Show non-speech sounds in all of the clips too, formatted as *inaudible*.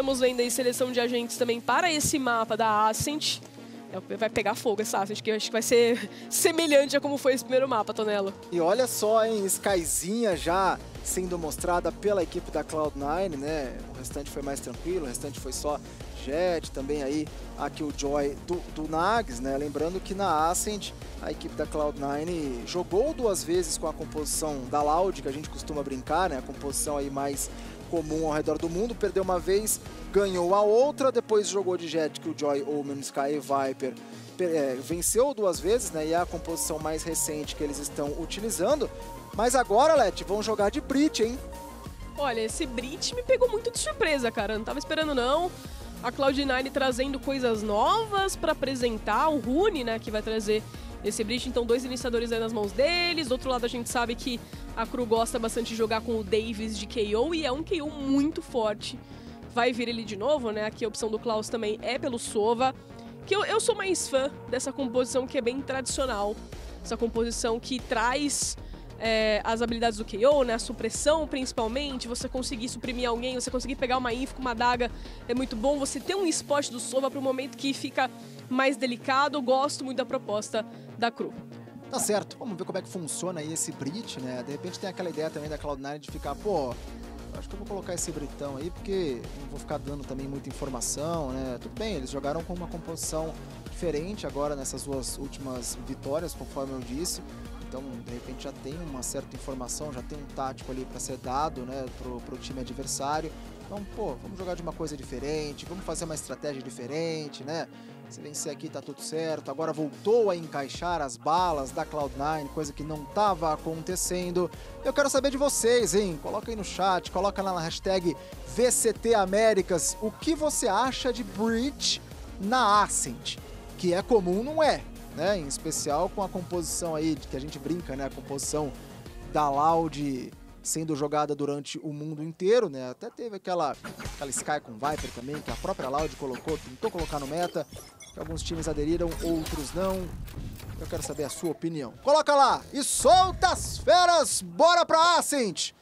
Estamos vendo aí seleção de agentes também para esse mapa da Ascent. É, vai pegar fogo essa Ascent, que eu acho que vai ser *laughs* semelhante a como foi esse primeiro mapa, Tonelo. E olha só, hein, Skyzinha já sendo mostrada pela equipe da Cloud9, né? O restante foi mais tranquilo, o restante foi só Jet, também aí a Killjoy do, do Nags, né? Lembrando que na Ascent a equipe da Cloud9 jogou duas vezes com a composição da Loud, que a gente costuma brincar, né? A composição aí mais comum ao redor do mundo, perdeu uma vez, ganhou a outra, depois jogou de Jet, Killjoy, Omen, Sky Viper, é, venceu duas vezes, né? E é a composição mais recente que eles estão utilizando. Mas agora, Let, vão jogar de Brit, hein? Olha, esse Brit me pegou muito de surpresa, cara. Não tava esperando, não a Cloud9 trazendo coisas novas para apresentar, o Rune, né, que vai trazer esse bridge, então dois iniciadores aí nas mãos deles. Do outro lado a gente sabe que a Cru gosta bastante de jogar com o Davis de KO e é um KO muito forte. Vai vir ele de novo, né? Aqui a opção do Klaus também é pelo Sova. Que eu, eu sou mais fã dessa composição que é bem tradicional. Essa composição que traz é, as habilidades do KO, né? A supressão, principalmente. Você conseguir suprimir alguém, você conseguir pegar uma info com uma daga é muito bom. Você ter um spot do Sova para um momento que fica mais delicado. Gosto muito da proposta da Cru. Tá certo. Vamos ver como é que funciona aí esse Brit, né? De repente tem aquela ideia também da Cloud9 de ficar, pô, acho que eu vou colocar esse Britão aí, porque não vou ficar dando também muita informação, né? Tudo bem, eles jogaram com uma composição diferente agora nessas duas últimas vitórias, conforme eu disse. Então, de repente, já tem uma certa informação, já tem um tático ali para ser dado né, pro, pro time adversário. Então, pô, vamos jogar de uma coisa diferente, vamos fazer uma estratégia diferente, né? Se vencer aqui tá tudo certo. Agora voltou a encaixar as balas da Cloud9, coisa que não estava acontecendo. Eu quero saber de vocês, hein? Coloca aí no chat, coloca lá na hashtag VCT Américas o que você acha de Breach na Ascent. Que é comum, não é? Né? Em especial com a composição aí, que a gente brinca, né? A composição da Loud sendo jogada durante o mundo inteiro, né? Até teve aquela, aquela Sky com Viper também, que a própria Loud colocou, tentou colocar no meta. Alguns times aderiram, outros não. Eu quero saber a sua opinião. Coloca lá e solta as feras! Bora pra Ascent!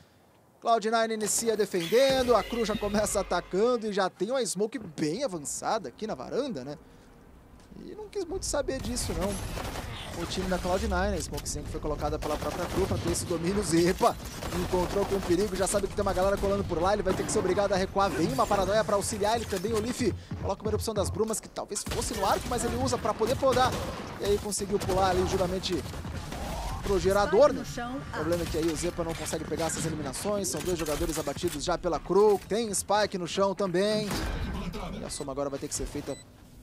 Cloud9 inicia defendendo, a Cruz já começa atacando e já tem uma smoke bem avançada aqui na varanda, né? E não quis muito saber disso, não. O time da Cloud9, a Smokezinha que foi colocada pela própria Cru para ter esse domínio. Zepa encontrou com perigo, já sabe que tem uma galera colando por lá, ele vai ter que ser obrigado a recuar. Vem uma paranoia para auxiliar ele também. O Leaf coloca uma erupção das brumas que talvez fosse no arco, mas ele usa para poder podar. E aí conseguiu pular ali, juramente pro gerador, né? O problema é que aí o Zepa não consegue pegar essas eliminações. São dois jogadores abatidos já pela Cru. Tem Spike no chão também. E a soma agora vai ter que ser feita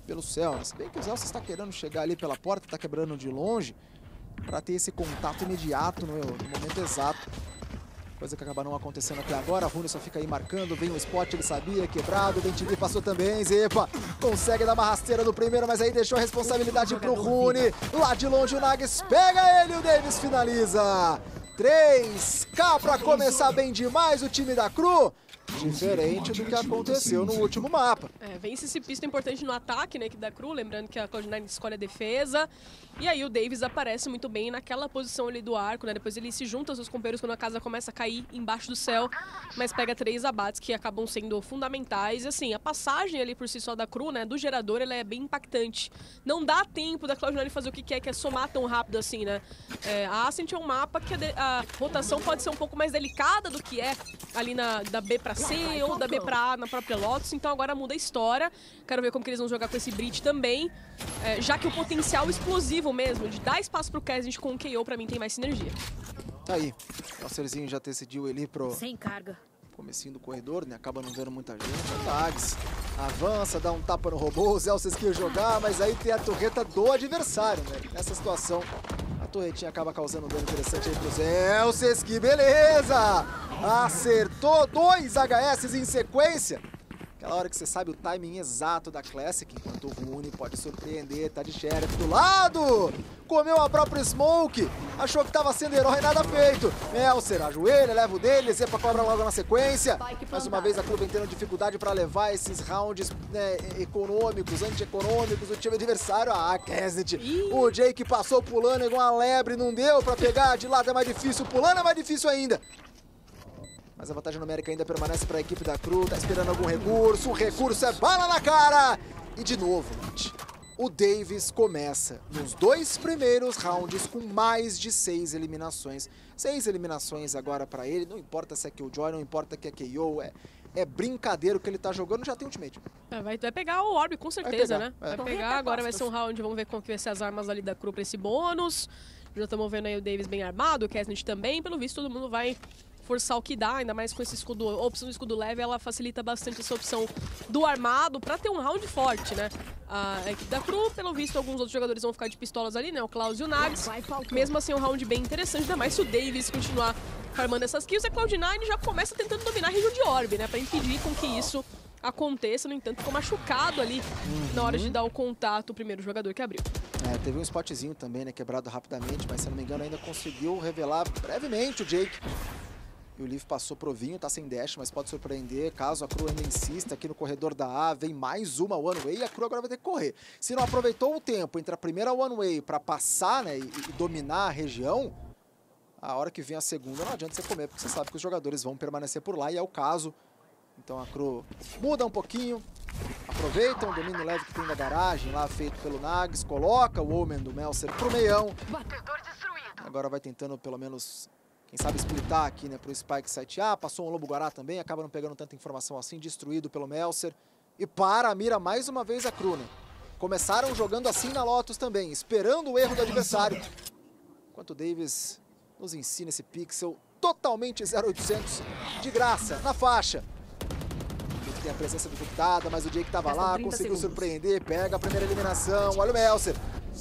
pelo céu. Né? Se bem que o Zelsa está querendo chegar ali pela porta, está quebrando de longe, para ter esse contato imediato no, momento exato. Coisa que acaba não acontecendo até agora. Rune só fica aí marcando, vem o spot, ele sabia, quebrado. O passou também, Zepa consegue dar uma rasteira no primeiro, mas aí deixou a responsabilidade pro Rune. Lá de longe o Nags pega ele, o Davis finaliza. 3K para começar bem demais o time da Cru. Diferente do que aconteceu no último mapa. É, vence esse pisto importante no ataque, né, que da Cru, lembrando que a Cloud9 escolhe a defesa. E aí o Davis aparece muito bem naquela posição ali do arco, né, depois ele se junta aos seus companheiros quando a casa começa a cair embaixo do céu, mas pega três abates que acabam sendo fundamentais. E assim, a passagem ali por si só da Cru, né, do gerador, ela é bem impactante. Não dá tempo da Cloud9 fazer o que quer, que é somar tão rápido assim, né. É, a Ascent é um mapa que a, a rotação pode ser um pouco mais delicada do que é ali na, da B pra C ou da B pra A na própria Lotus, então agora muda a história. Quero ver como que eles vão jogar com esse Brit também, é, já que o potencial explosivo mesmo, de dar espaço pro Kazint com o KO, pra mim tem mais sinergia. Tá aí, o Serzinho já decidiu ele pro... Sem carga. Comecinho do corredor, né? Acaba não vendo muita gente. O Tags avança, dá um tapa no robô, o Zelces quer jogar, mas aí tem a torreta do adversário, né? Nessa situação, a torretinha acaba causando um dano interessante aí pro Zelces, que beleza! Acertou dois HS em sequência. Aquela hora que você sabe o timing exato da Classic, enquanto o Rune pode surpreender, tá de Sheriff do lado! Comeu a própria Smoke, achou que tava sendo herói, nada feito. Melser ajoelha, leva o dele, Zepa cobra logo na sequência. Mais uma vez a Clube tendo dificuldade para levar esses rounds né, econômicos, anti-econômicos do time adversário. Ah, Kesnet, o Jake passou pulando igual uma lebre, não deu para pegar, de lado é mais difícil, pulando é mais difícil ainda. Mas a vantagem numérica ainda permanece para a equipe da Cru. Tá esperando algum recurso. O recurso é bala na cara. E de novo, gente, o Davis começa nos dois primeiros rounds com mais de seis eliminações. Seis eliminações agora para ele. Não importa se é Killjoy, não importa que é KO. É, é brincadeira o que ele tá jogando, já tem ultimate. É, vai, vai pegar o Orb, com certeza, vai pegar, né? É. Vai pegar, agora vai ser um round, vamos ver como que vai ser as armas ali da Cru pra esse bônus. Já estamos vendo aí o Davis bem armado, o Kesnit também. Pelo visto, todo mundo vai forçar o que dá, ainda mais com esse escudo, a opção do escudo leve, ela facilita bastante essa opção do armado para ter um round forte, né? A equipe da Cru, pelo visto, alguns outros jogadores vão ficar de pistolas ali, né? O Klaus e o Nags. Mesmo assim, um round bem interessante, ainda mais se o Davis continuar farmando essas kills, a Cloud9 já começa tentando dominar a região de Orb, né? Pra impedir com que isso aconteça, no entanto, ficou machucado ali uhum. na hora de dar o contato, o primeiro jogador que abriu. É, teve um spotzinho também, né, quebrado rapidamente, mas se não me engano ainda conseguiu revelar brevemente o Jake. E o Leaf passou pro Vinho, tá sem dash, mas pode surpreender. Caso a Cru ainda insista aqui no corredor da A, vem mais uma One Way e a Cru agora vai ter que correr. Se não aproveitou o tempo entre a primeira One Way para passar né, e, e, dominar a região, a hora que vem a segunda não adianta você comer, porque você sabe que os jogadores vão permanecer por lá e é o caso. Então a Cru muda um pouquinho, aproveitam o domínio leve que tem da garagem lá feito pelo Nags, coloca o Omen do Melser pro meião. Agora vai tentando pelo menos quem sabe splitar aqui né, para o Spike 7A. Passou um Lobo Guará também, acaba não pegando tanta informação assim, destruído pelo Melser. E para mira mais uma vez a Cru, né? Começaram jogando assim na Lotus também, esperando o erro do adversário. Enquanto o Davis nos ensina esse pixel totalmente 0800, de graça, na faixa. Tem a presença dificultada, mas o Jake estava lá, conseguiu segundos. surpreender, pega a primeira eliminação. Olha o Melser,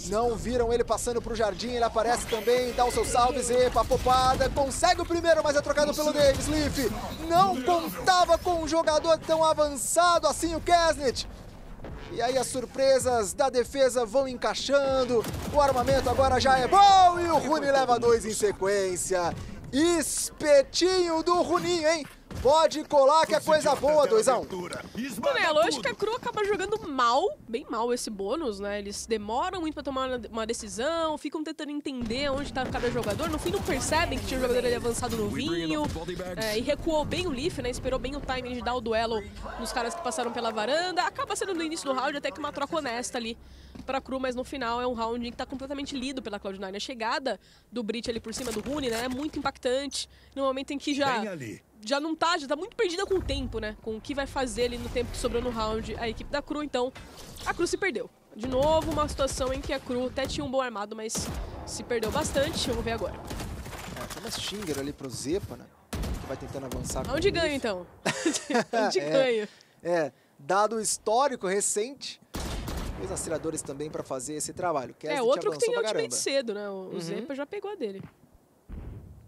não viram ele passando pro jardim, ele aparece também, dá o seu salve, Zepa, popada, consegue o primeiro, mas é trocado pelo Davis, Leaf. Não contava com um jogador tão avançado assim, o Kesnet. E aí as surpresas da defesa vão encaixando, o armamento agora já é bom e o Rune leva dois em sequência. Espetinho do Runinho, hein? Pode colar que é coisa boa, 2x1. Um. lógico que a Cru acaba jogando mal, bem mal esse bônus, né? Eles demoram muito pra tomar uma decisão, ficam tentando entender onde tá cada jogador. No fim não percebem que tinha um jogador ali avançado no vinho. É, e recuou bem o Leaf, né? Esperou bem o timing de dar o duelo nos caras que passaram pela varanda. Acaba sendo no início do round até que uma troca honesta ali pra Cru, mas no final é um round que tá completamente lido pela Cloud9. A chegada do Brit ali por cima do Rune, né? É muito impactante. No momento em que já já não tá, já tá muito perdida com o tempo, né? Com o que vai fazer ali no tempo que sobrou no round a equipe da Cru, então a Cru se perdeu. De novo, uma situação em que a Cru até tinha um bom armado, mas se perdeu bastante. Vamos ver agora. É, tem uma Stinger ali pro Zepa, né? Que vai tentando avançar. Onde ganha, então? *laughs* Onde é, ganha? É, dado o histórico recente, os aceleradores também para fazer esse trabalho. é, outro que tem ultimate cedo, né? O, uhum. Zepa já pegou a dele.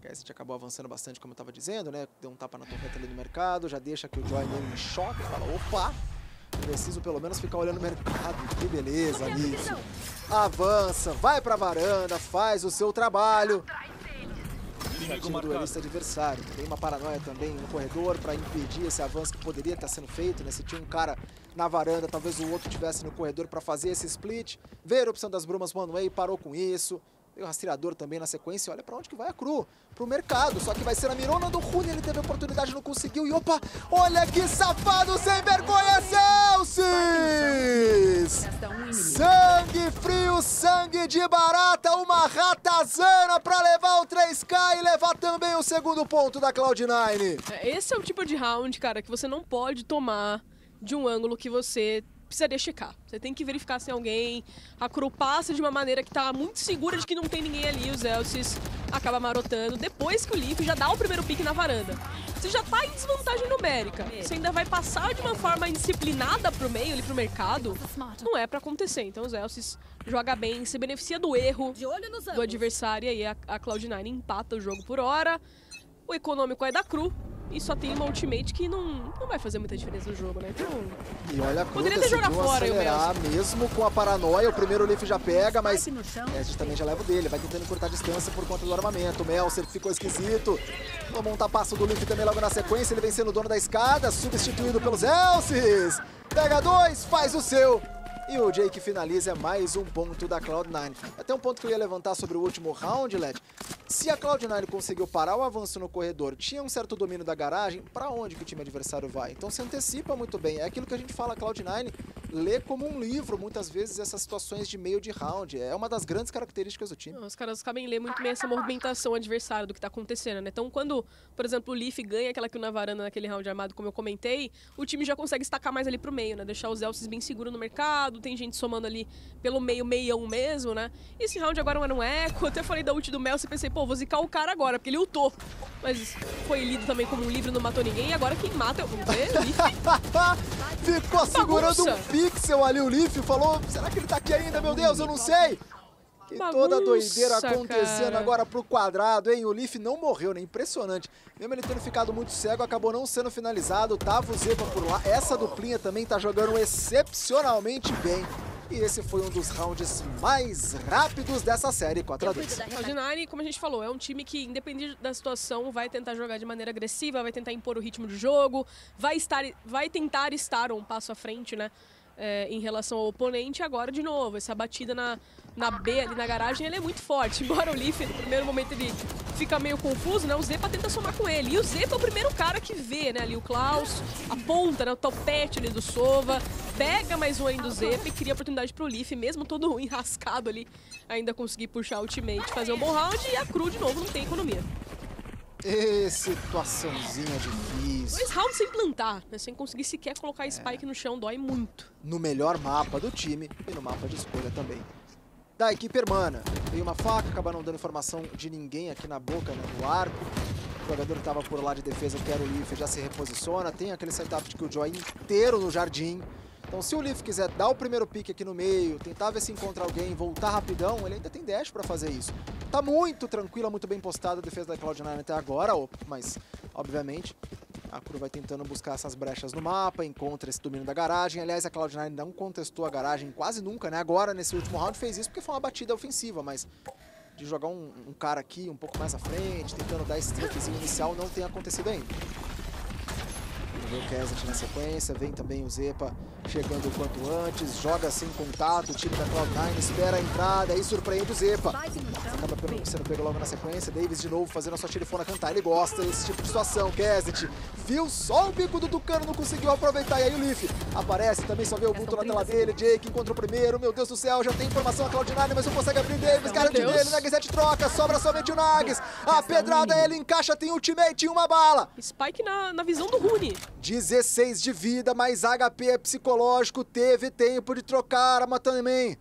Cassidy acabou avançando bastante, como eu estava dizendo, né? Deu um tapa na torreta ali no mercado, já deixa que o Joy em choque, fala, opa, preciso pelo menos ficar olhando o mercado. Que beleza, Alice. Avança, vai pra varanda, faz o seu trabalho. Chatinho do duelista adversário. Tem uma paranoia também no corredor para impedir esse avanço que poderia estar sendo feito, né? Se tinha um cara na varanda, talvez o outro tivesse no corredor para fazer esse split. Ver a opção das brumas One Way, parou com isso. Tem o rastreador também na sequência. Olha para onde que vai a Cru. Pro mercado. Só que vai ser a Mirona do Rune. Ele teve a oportunidade, não conseguiu. E opa, olha que safado sem vergonha, Celsius! Sangue frio, sangue de barata. Uma ratazana para levar o 3K e levar também o segundo ponto da Cloud9. É, esse é o tipo de round, cara, que você não pode tomar de um ângulo que você precisaria checar. Você tem que verificar se alguém. A Cru passa de uma maneira que tá muito segura de que não tem ninguém ali. O Zelsis acaba marotando. Depois que o Leaf já dá o primeiro pique na varanda. Você já tá em desvantagem numérica. Você ainda vai passar de uma forma indisciplinada pro meio, ali pro mercado. Não é pra acontecer. Então o Zelsis joga bem, se beneficia do erro do adversário. E aí a, a Cloud9 empata o jogo por hora. O econômico é da Cru e só tem uma ultimate que não, não vai fazer muita diferença no jogo, né? Então. E olha, a Poderia ter jogado fora acelerar mesmo com a paranoia. O primeiro Leaf já pega, mas é, a gente também já leva o dele. Vai tentando encurtar a distância por conta do armamento. O Melser ficou esquisito. Tomou um tapaço do Leaf também logo na sequência. Ele vem sendo o dono da escada, substituído pelos Elsis. Pega dois, faz o seu. E o Jake finaliza mais um ponto da Cloud9. Até um ponto que eu ia levantar sobre o último round, Led. Se a Cloud9 conseguiu parar o avanço no corredor, tinha um certo domínio da garagem, para onde que o time adversário vai? Então se antecipa muito bem. É aquilo que a gente fala, Cloud9 lê como um livro, muitas vezes, essas situações de meio de round. É uma das grandes características do time. Os caras sabem ler muito bem essa movimentação adversária do que tá acontecendo, né? Então, quando, por exemplo, o Leaf ganha aquela kill na varanda naquele round armado, como eu comentei, o time já consegue estacar mais ali pro meio, né? Deixar os Elces bem seguros no mercado, tem gente somando ali pelo meio, meião mesmo, né? E esse round agora era um eco, até falei da ult do Mel, você pensei, pô, vou zicar o cara agora, porque ele ultou. Mas foi lido também como um livre, não matou ninguém, e agora quem mata, vamos ver, Leaf. *laughs* Ficou segurando um pixel ali o Leaf, falou, será que ele tá aqui ainda, meu Deus, eu não sei. Que Bagunça, toda doideira acontecendo cara. agora pro quadrado, hein? O Leaf não morreu, né? Impressionante. Mesmo ele tendo ficado muito cego, acabou não sendo finalizado. Tava o Zepa por lá. Essa duplinha também tá jogando excepcionalmente bem. E esse foi um dos rounds mais rápidos dessa série 4x2. Cloud9, como a gente falou, é um time que, independente da situação, vai tentar jogar de maneira agressiva, vai tentar impor o ritmo de jogo, vai, estar, vai tentar estar um passo à frente, né? É, em relação ao oponente. Agora, de novo, essa batida na, na B ali na garagem, ele é muito forte. *laughs* Embora o Leaf, no primeiro momento, ele fica meio confuso, né? O Zepa tenta somar com ele. E o Zepa é o primeiro cara que vê, né? Ali o Klaus, aponta, né? O topete ali do Sova, pega mais um aí do Zepa e cria oportunidade pro Leaf, mesmo todo *laughs* enrascado ali, ainda conseguir puxar o ultimate, fazer um bom round. E a Cru, de novo, não tem economia. Situaçãozinha difícil. Dois rounds sem plantar, né? Sem conseguir sequer colocar a Spike no chão, dói muito. No melhor mapa do time e no mapa de escolha também. Da equipe hermana. Veio uma faca, acaba não dando informação de ninguém aqui na boca, né, no arco. O jogador que estava por lá de defesa, que era o Leaf, já se reposiciona. Tem aquele setup de Killjoy inteiro no jardim. Então se o Leaf quiser dar o primeiro pique aqui no meio, tentar ver se encontra alguém, voltar rapidão, ele ainda tem dash pra fazer isso. Tá muito tranquila, muito bem postada a defesa da Cloud9 até agora, mas obviamente a Cru vai tentando buscar essas brechas no mapa, encontra esse domínio da garagem. Aliás, a Cloud9 não contestou a garagem quase nunca, né? Agora, nesse último round, fez isso porque foi uma batida ofensiva, mas de jogar um, um cara aqui um pouco mais à frente, tentando dar esse trickzinho inicial, não tem acontecido ainda. Vem o Kesset na sequência, vem também o Zepa chegando o quanto antes, joga sem contato, o time da Cloud9 espera a entrada, aí surpreende o Zepa. Acaba sendo pego logo na sequência, Davis de novo fazendo a sua telefona cantar, ele gosta desse tipo de situação, Kesset viu só o bico do Tucano, não conseguiu aproveitar, e aí o Leaf aparece, também só vê o vulto na tela dele, Jake encontra o primeiro, meu Deus do céu, já tem informação a Cloud9, mas não consegue abrir Davis, garante dele, Nagset troca, sobra somente o Nags, a pedrada ele encaixa, tem ultimate e uma bala. Spike na, na visão do Rune. 16 de vida, mais HP é psicológico, teve tempo de trocar a também.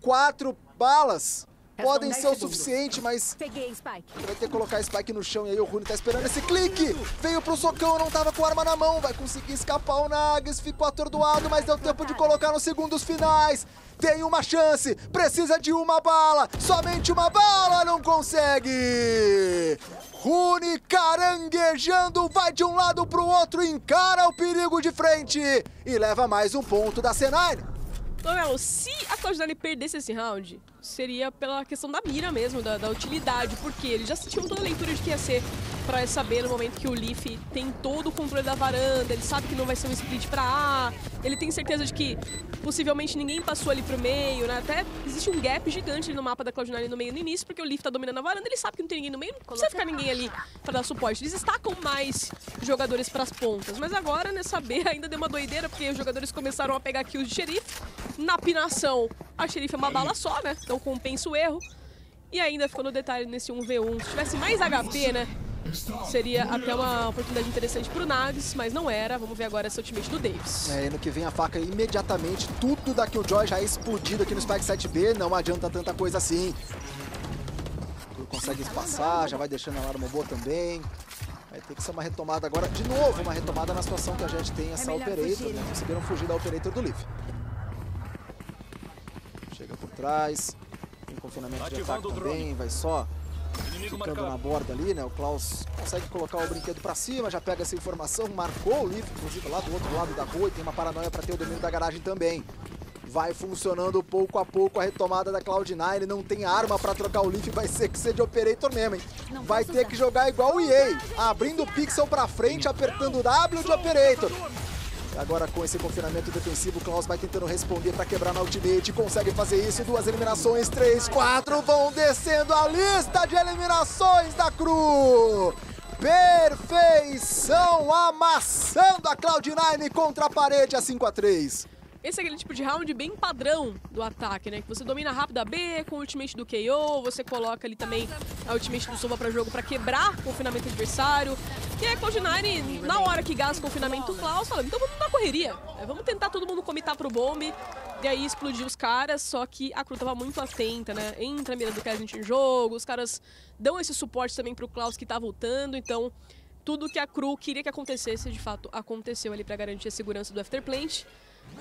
Quatro balas podem 10 ser o suficiente, mas Peguei Spike. vai ter que colocar Spike no chão e aí o Rune tá esperando esse clique. Veio pro socão, não tava com a arma na mão, vai conseguir escapar o Nags, ficou atordoado, mas deu tempo de colocar nos segundos finais. Tem uma chance, precisa de uma bala, somente uma bala, não consegue. Rune caranguejando, vai de um lado pro outro, encara o perigo de frente e leva mais um ponto da C9. Noel, se a Cloud9 perdesse esse round, seria pela questão da mira mesmo, da, da utilidade, porque eles já tinham toda a leitura de que ia ser pra saber no momento que o Leaf tem todo o controle da varanda, ele sabe que não vai ser um split pra A, ele tem certeza de que possivelmente ninguém passou ali pro meio, né? Até existe um gap gigante no mapa da Cloud9 no meio no início, porque o Leaf tá dominando a varanda, ele sabe que não tem ninguém no meio, não precisa ficar ninguém ali pra dar suporte. Eles destacam mais jogadores pras pontas, mas agora nessa B *laughs* ainda deu uma doideira, porque os jogadores começaram a pegar kills de xerife. Na pinação, a xerife é uma bala só, né? Então compensa o erro. E ainda ficou no detalhe nesse 1v1. Se tivesse mais HP, né? Seria até uma oportunidade interessante pro Nags, mas não era. Vamos ver agora esse ultimate do Davis. É, ano que vem a faca imediatamente, tudo da Killjoy já é explodido aqui no Spike 7B, não adianta tanta coisa assim. Consegue passar, já vai deixando a arma boa também. Vai ter que ser uma retomada agora, de novo, uma retomada na situação que a gente tem essa É Operator, fugir, né? né? Conseguiram fugir da Operator do Leaf. Chega por trás, tem confinamento de ataque Ativando também, vai só ficando na borda ali, né? O Klaus consegue colocar o brinquedo pra cima, já pega essa informação, marcou o Leaf, inclusive lá do outro lado da rua, e tem uma paranoia pra ter o domínio da garagem também. Vai funcionando pouco a pouco a retomada da Cloud9, não tem arma pra trocar o Leaf, vai ser que ser de Operator mesmo, hein? Não Vai ter usar. que jogar igual o EA, abrindo o pixel pra frente, apertando o W de Operator. Agora com esse confinamento defensivo, Klaus vai tentando responder para quebrar na ultimate. Consegue fazer isso. Duas eliminações, três, quatro. Vão descendo a lista de eliminações da Cru. Perfeição amassando a Cloud9 contra a parede a 5 a 3 esse é aquele tipo de round bem padrão do ataque, né? Que você domina rápido a B, com o ultimate do KO, você coloca ali também a ultimate do Sova pra jogo pra quebrar o confinamento adversário. E aí a Cloud9, na hora que gasta o confinamento, Klaus fala, então vamos na correria. É, vamos tentar todo mundo comitar pro bomb. E aí explodir os caras, só que a Cru tava muito atenta, né? Entra a mira do Kevin em jogo, os caras dão esse suporte também pro Klaus que tá voltando, então tudo que a Cru queria que acontecesse, de fato, aconteceu ali para garantir a segurança do Afterplant.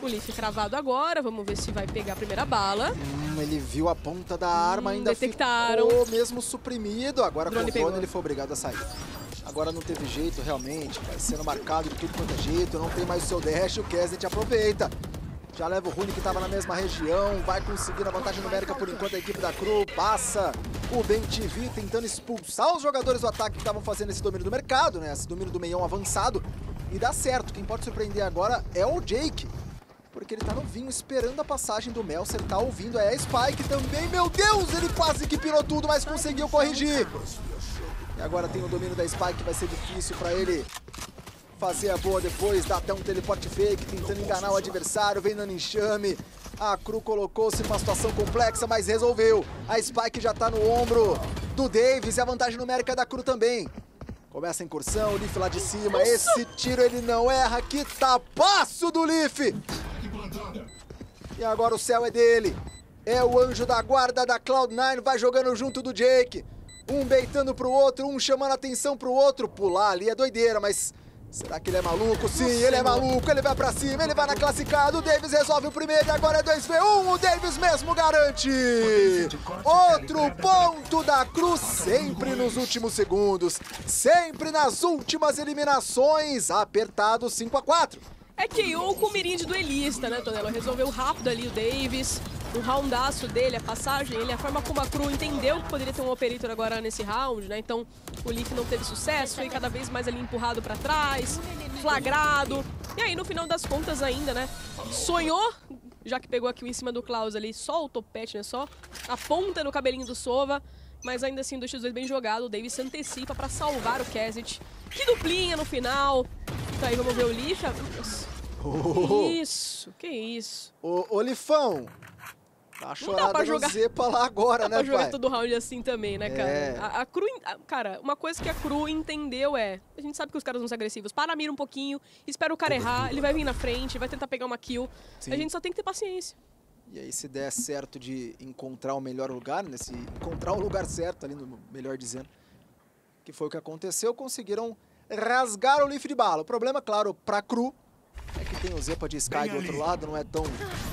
O Leaf cravado agora, vamos ver se vai pegar a primeira bala. Hum, ele viu a ponta da arma, hum, ainda detectaram. ficou mesmo suprimido. Agora com o drone ele foi obrigado a sair. Agora não teve jeito, realmente. Vai sendo marcado de tudo quanto é jeito. Não tem mais o seu dash, o Kesnet aproveita. Já leva o Rune que estava na mesma região. Vai conseguir a vantagem numérica por enquanto a equipe da Cru. Passa o Ben TV tentando expulsar os jogadores do ataque que estavam fazendo esse domínio do mercado, né? Esse domínio do meião avançado. E dá certo. Quem pode surpreender agora é o Jake porque ele tá novinho, esperando a passagem do Melser, tá ouvindo, é a Spike também, meu Deus, ele quase que pirou tudo, mas conseguiu corrigir. E agora tem o domínio da Spike, vai ser difícil pra ele fazer a boa depois, dá até um teleporte fake, tentando enganar o adversário, vem dando enxame. A Cru colocou-se numa situação complexa, mas resolveu. A Spike já tá no ombro do Davis e a vantagem numérica da Cru também. Começa a incursão, o Leaf lá de cima, esse tiro ele não erra, que tapaço do Leaf! E agora o céu é dele. É o anjo da guarda da Cloud9, vai jogando junto do Jake. Um beitando pro outro, um chamando atenção pro outro. Pular ali é doideira, mas Será que ele é maluco? Sim, Nossa, ele é maluco, ele vai pra cima, ele vai na classificada, o Davis resolve o primeiro e agora é 2v1, o Davis mesmo garante! Outro ponto da Cruz, sempre nos últimos segundos, sempre nas últimas eliminações, apertado 5x4 é KO com o mirim de duelista, né, Tonelo? Resolveu rápido ali o Davis, o roundaço dele, a passagem, ele, a forma como a Cru entendeu que poderia ter um Operator agora nesse round, né? Então o Leaf não teve sucesso, foi cada vez mais ali empurrado para trás, flagrado. E aí no final das contas ainda, né? Sonhou, já que pegou aqui em cima do Klaus ali, só o topete, né? Só a ponta no cabelinho do Sova. Mas ainda assim, 2x2 bem jogado, o Davis se antecipa para salvar o Kazit. Que duplinha no final. Então aí vamos ver o Leaf. Oh. Isso, que isso. Ô, Olifão, Tá não dá pra jogar Zepa lá agora, não dá né, pra jogar todo round assim também, né, cara? É. A, a, Cru, a, cara, uma coisa que a Cru entendeu é, a gente sabe que os caras vão ser agressivos. Para, mira um pouquinho, espera o cara errar, ele vai vir na frente, vai tentar pegar uma kill. Sim. A gente só tem que ter paciência. E aí se der certo de encontrar o melhor lugar, né, se encontrar o lugar certo ali, no, melhor dizendo, que foi o que aconteceu, conseguiram rasgar o leaf de bala. O problema, claro, pra Cru é que tem o Zepa de Sky do outro lado, não é tão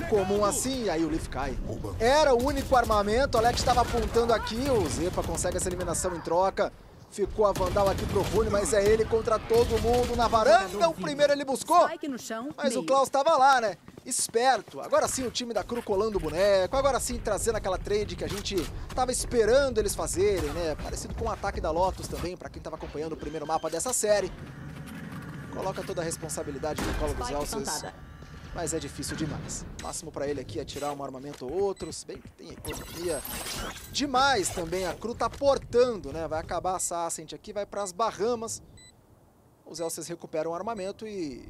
comum assim, e aí o Leaf cai. Era o único armamento, o Alex estava apontando aqui, o Zepa consegue essa eliminação em troca. Ficou a Vandal aqui pro Rune, mas é ele contra todo mundo na varanda. O primeiro ele buscou, mas o Klaus estava lá, né? Esperto. Agora sim o time da Cru colando o boneco, agora sim trazendo aquela trade que a gente tava esperando eles fazerem, né? Parecido com o ataque da Lotus também, para quem tava acompanhando o primeiro mapa dessa série. Coloca toda a responsabilidade no colo dos Elces. Mas é difícil demais. Máximo para ele aqui é tirar um armamento ou outro, se bem que tem economia demais também. A Cru tá portando, né? Vai acabar a Ascent aqui, vai para as Bahamas. Os Elces recuperam o armamento e...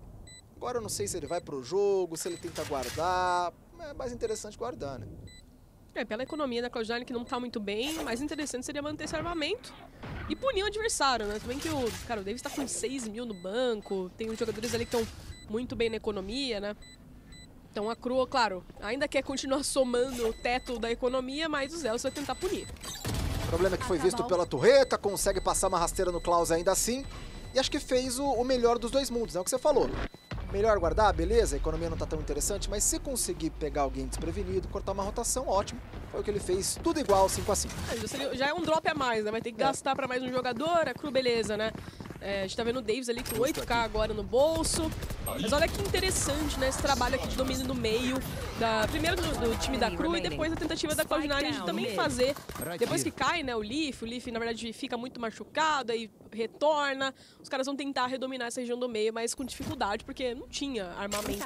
Agora eu não sei se ele vai pro jogo, se ele tenta guardar. É mais interessante guardar, né? É, pela economia da Cloud9 que não tá muito bem, mais interessante seria manter esse armamento e punir o adversário, né? Também que o, cara, o Davis tá com 6 mil no banco, tem os jogadores ali que estão muito bem na economia, né? Então a Cru, claro, ainda quer continuar somando o teto da economia, mas o Zeus vai tentar punir. O problema é que foi visto pela torreta, consegue passar uma rasteira no Klaus ainda assim. E acho que fez o, o melhor dos dois mundos, é o que você falou. Melhor guardar, beleza, a economia não tá tão interessante, mas se conseguir pegar alguém desprevenido, cortar uma rotação, ótimo. Foi o que ele fez, tudo igual, 5 a 5 é, Já é um drop a mais, né? Vai ter que é. gastar para mais um jogador, a Cru beleza, né? É, a gente tá vendo o Davis ali com 8k agora no bolso. Mas olha que interessante, né? Esse trabalho aqui de domínio no meio, da, primeiro do, do time da Cru e depois a tentativa da Cloud9 de também fazer. Depois que cai, né, o Leaf, o Leaf na verdade fica muito machucado, aí retorna. Os caras vão tentar redominar essa região do meio, mas com dificuldade, porque não tinha armamento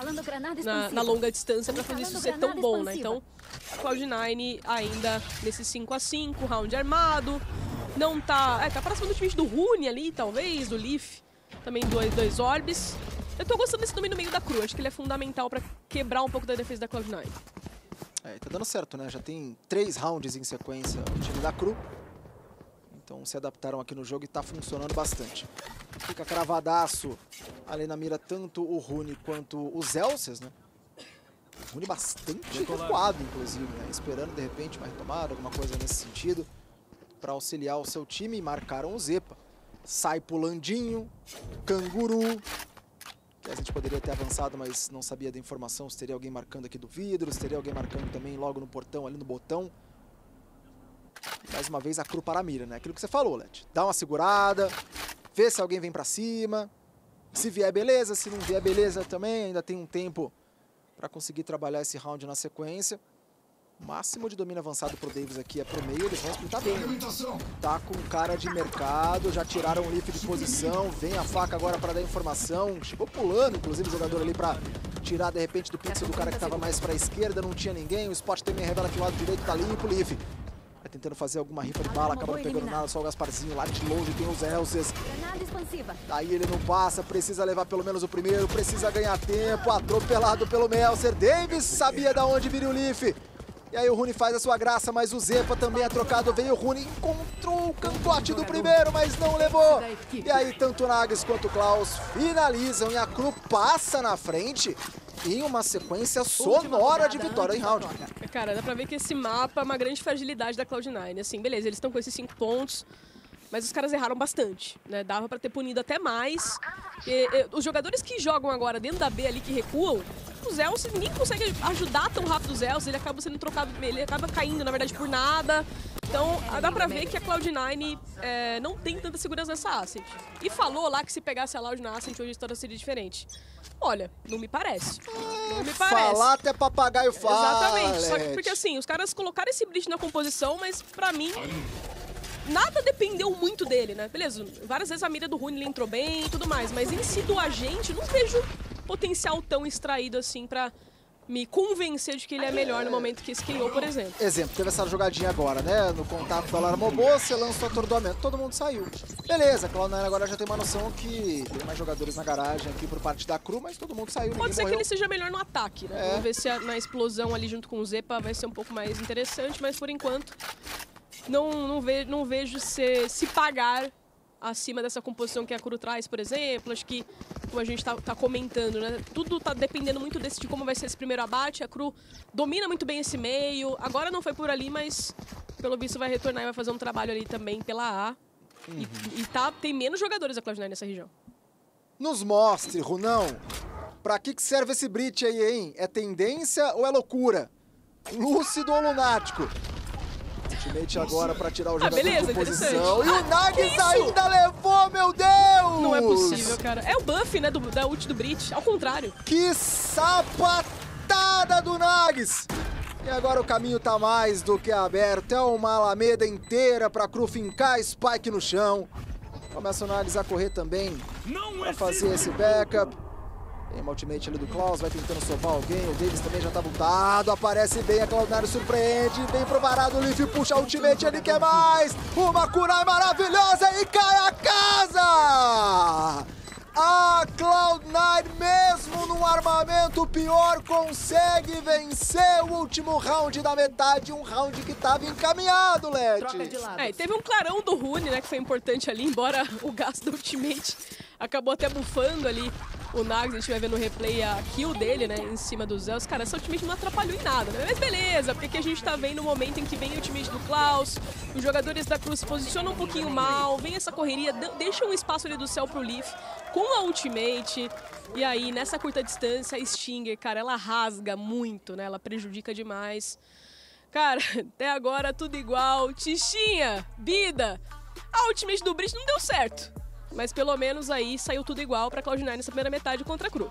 na, na longa distância para fazer isso ser tão bom, né? Então, Cloud9 ainda nesse 5 a 5 round armado. Não tá. É, tá próximo do time do Rune ali, talvez, do Leaf. Também dois, dois orbes. Eu tô gostando desse domínio no meio da Cru. Acho que ele é fundamental pra quebrar um pouco da defesa da Cloud9. É, tá dando certo, né? Já tem três rounds em sequência o time da Cru. Então se adaptaram aqui no jogo e tá funcionando bastante. Fica cravadaço ali na mira tanto o Rune quanto os Elces, né? O Rune bastante recuado, inclusive, né? Esperando, de repente, uma retomada, alguma coisa nesse sentido. Para auxiliar o seu time e marcaram o Zepa. Sai pulandinho, canguru, que a gente poderia ter avançado, mas não sabia da informação se teria alguém marcando aqui do vidro, se teria alguém marcando também logo no portão, ali no botão. Mais uma vez a cru para a mira, né? Aquilo que você falou, Let. Dá uma segurada, vê se alguém vem para cima. Se vier, beleza. Se não vier, beleza também. Ainda tem um tempo para conseguir trabalhar esse round na sequência máximo de domínio avançado pro Davis aqui é pro meio, eles vão splitar bem. Tá com cara de mercado, já tiraram o leaf de posição, vem a faca agora para dar informação. Chegou pulando, inclusive, o jogador ali para tirar de repente do pixel do cara que tava mais pra esquerda, não tinha ninguém. O Spot também revela que o lado direito tá limpo, Leaf. Tentando fazer alguma rifa de bala, acaba não pegando nada, só o Gasparzinho lá de longe tem os Elces. Daí ele não passa, precisa levar pelo menos o primeiro, precisa ganhar tempo, atropelado pelo Melser. Davis sabia da onde viria o Leaf. E aí o Rune faz a sua graça, mas o Zepa também é trocado. Veio o Rune, encontrou o cangote do primeiro, mas não levou. E aí tanto o Nagas quanto o Klaus finalizam e a Cru passa na frente em uma sequência sonora de vitória em round. Cara, dá pra ver que esse mapa é uma grande fragilidade da Cloud9. Assim, beleza, eles estão com esses cinco pontos, mas os caras erraram bastante, né? Dava pra ter punido até mais. E, e, os jogadores que jogam agora dentro da B ali, que recuam, o Zeus, ninguém consegue ajudar tão rápido o Zeus, ele acaba sendo trocado, ele acaba caindo, na verdade, por nada. Então, dá pra ver que a Cloud9 é, não tem tanta segurança nessa Ascent. E falou lá que se pegasse a Loud na Ascent hoje a história seria diferente. Olha, não me parece. Não me parece. Falar até papagaio fala. Exatamente. Só que porque assim, os caras colocaram esse bridge na composição, mas pra mim nada dependeu muito dele, né? Beleza, várias vezes a mira do Rune entrou bem e tudo mais, mas em si do agente, não vejo potencial tão extraído assim pra me convencer de que ele é melhor no momento que esquiou, por exemplo. Exemplo, teve essa jogadinha agora, né? No contato da Alarmobô, você lança o atordoamento, todo mundo saiu. Beleza, a Cloud9 agora já tem uma noção que tem mais jogadores na garagem aqui por parte da Cru, mas todo mundo saiu, Pode ser morreu. que ele seja melhor no ataque, né? É. Vamos ver se a, na explosão ali junto com o Zepa vai ser um pouco mais interessante, mas por enquanto não, não, ve, não vejo se, se pagar acima dessa composição que a Cru traz, por exemplo. Acho que, como a gente está tá comentando, né? Tudo está dependendo muito desse, de como vai ser esse primeiro abate. A Cru domina muito bem esse meio. Agora não foi por ali, mas pelo visto vai retornar e vai fazer um trabalho ali também pela A. Uhum. E, e tá, tem menos jogadores a Cloud9 nessa região. Nos mostre, Runão. Pra que, que serve esse bridge aí, hein? É tendência ou é loucura? Lúcido ou lunático? Ultimate agora pra tirar o ah, jogador ah, beleza, de posição. E o Nags ainda levou, meu Deus! Não é possível, cara. É o buff, né, do, da ult do Brit. Ao contrário. Que sapatada do Nags! E agora o caminho tá mais do que aberto. É uma alameda inteira pra Cru fincar Spike no chão. Começa o Nags a correr também pra fazer esse backup. Tem uma ultimate ali do Klaus, vai tentando sovar alguém. O Davis também já tá voltado. Aparece bem, a Cloud9 surpreende. Vem pro varado, o Leaf puxa a ultimate, ele quer mais. Uma Kunai maravilhosa e cai a casa! A Cloud9, mesmo num armamento pior, consegue vencer o último round da metade. Um round que tava encaminhado, Led. É, teve um clarão do Rune, né, que foi importante ali, embora o gasto do ultimate acabou até bufando ali o Nags, a gente vai ver no replay a kill dele, né, em cima do Zeus. Cara, essa ultimate não atrapalhou em nada, né? Mas beleza, porque aqui a gente tá vendo o momento em que vem o ultimate do Klaus, os jogadores da Cruz se posicionam um pouquinho mal, vem essa correria, deixa um espaço ali do céu pro Leaf com a ultimate. E aí, nessa curta distância, a Stinger, cara, ela rasga muito, né? Ela prejudica demais. Cara, *laughs* até agora tudo igual. Tichinha, Bida, a ultimate do Bridge não deu certo. Mas pelo menos aí saiu tudo igual para Cloud9 nessa primeira metade contra a Cru.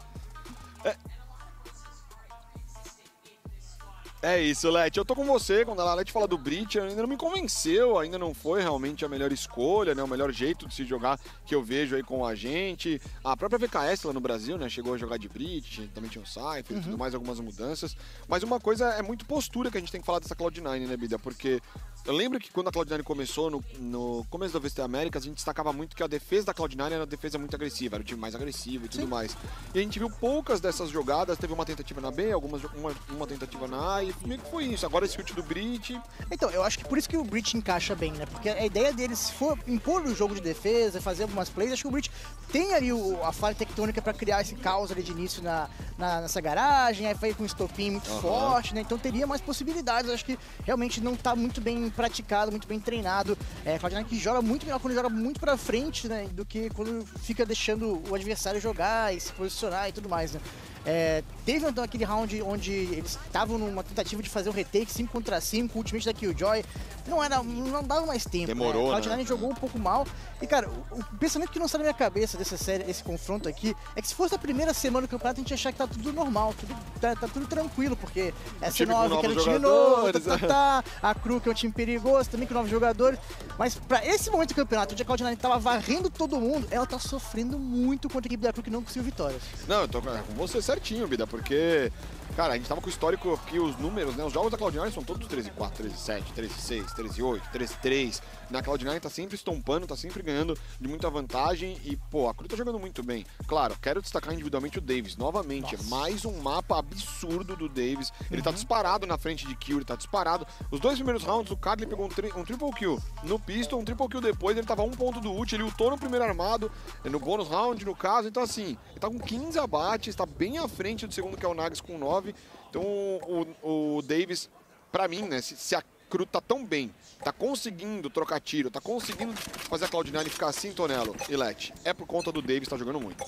É isso, Leti. Eu tô com você. Quando a Leti fala do Brit, ainda não me convenceu, ainda não foi realmente a melhor escolha, né? O melhor jeito de se jogar que eu vejo aí com a gente. A própria VKS lá no Brasil, né? Chegou a jogar de Brit, também tinha um Cypher uhum. e tudo mais, algumas mudanças. Mas uma coisa é muito postura que a gente tem que falar dessa Cloud9, né, Bida? Porque eu lembro que quando a Cloud9 começou, no, no começo da VST Américas, a gente destacava muito que a defesa da Cloud9 era uma defesa muito agressiva, era o time mais agressivo e tudo Sim. mais. E a gente viu poucas dessas jogadas, teve uma tentativa na B, algumas, uma, uma tentativa na A, e meio que foi isso. Agora esse ult do Brit. Então, eu acho que por isso que o Brit encaixa bem, né? Porque a ideia deles, se for impor o jogo de defesa, fazer algumas plays, acho que o Brit tem ali o, a falha tectônica para criar esse caos ali de início na, na nessa garagem, aí foi com um estopim muito uhum. forte, né? Então teria mais possibilidades. Acho que realmente não tá muito bem praticado, muito bem treinado. É, Cloud9 que joga muito melhor quando joga muito pra frente, né? Do que quando fica deixando o adversário jogar e se posicionar e tudo mais, né? É, teve então aquele round onde eles estavam numa tentativa de fazer um retake 5 contra 5, ultimamente da Killjoy. Não era. não dava mais tempo. Demorou. Né? Cloud9 né? jogou um pouco mal. E, cara, o, o, pensamento que não sai da minha cabeça dessa série, esse confronto aqui, é que se fosse a primeira semana do campeonato, a gente ia achar que tá tudo normal, tudo, tá, tá tudo tranquilo, porque essa 9 que era um time novo, tá, tá, tá, a Cru que é um time perigoso, também com novos jogadores. Mas pra esse momento do campeonato, onde a Cloud9 tava varrendo todo mundo, ela tá sofrendo muito contra a equipe da Cru que não conseguiu vitórias. Não, eu tô com você certinho, Bida, porque Cara, a gente tava com o histórico que os números, né? Os jogos da Cloud9 são todos 13-4, 13-7, 13-6, 13-8, 13-3. Na Cloud9 tá sempre estompando, tá sempre ganhando de muita vantagem e, pô, a Cru tá jogando muito bem. Claro, quero destacar individualmente o Davis, novamente. Nossa. Mais um mapa absurdo do Davis. Ele tá uhum. tá disparado na frente de kill, ele tá disparado. Os dois primeiros rounds, o Cardley pegou um, tri um triple kill no pistol, um triple kill depois, ele tava um ponto do ult, ele ultou no primeiro armado, no bônus round, no caso. Então, assim, ele tá com 15 abates, tá bem à frente do segundo, que é o Nags com 9. Então o, o Davis, para mim, né, se, se, a Cru tá tão bem, tá conseguindo trocar tiro, tá conseguindo fazer a Cloud9 ficar assim, Tonelo e Let, é por conta do Davis, tá jogando muito.